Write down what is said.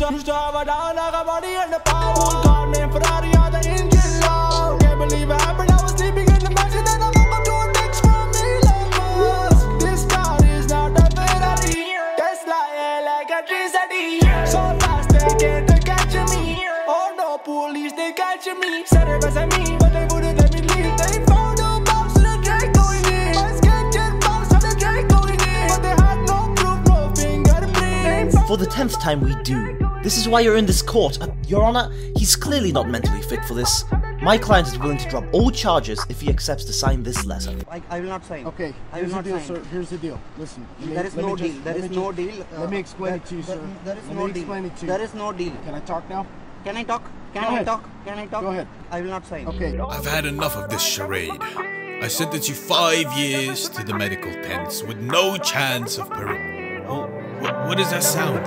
Have a body and power. Ferrari the engine low. Can't believe it happened. I was sleeping in the mansion, then I up to a from Elon Musk. This car is not a Ferrari. Tesla like a 360. So fast they can't catch me. Oh no, police they catch me. Said it was me, but they wouldn't let me leave. They found a box and a Drake going in. My box a Drake going in, but they had no proof, no fingerprints. For the tenth time, we do. This is why you're in this court. Uh, Your Honor, he's clearly not mentally fit for this. My client is willing to drop all charges if he accepts to sign this letter. I, I will not sign. Okay, I here's will the not deal, sign. sir. Here's the deal. Listen. let me- There is let no just- deal. There let me no just- deal. Let me Uh, explain there- it to you, there- sir. There is Let no me deal. explain it to you. There is no deal. Can I talk now? Can I talk? Can Go I ahead. talk? Can I talk? Go ahead. I will not sign. Okay. I've had enough of this charade. I sentence you five years to the medical tents with no chance of parole. Wh- what does that sound?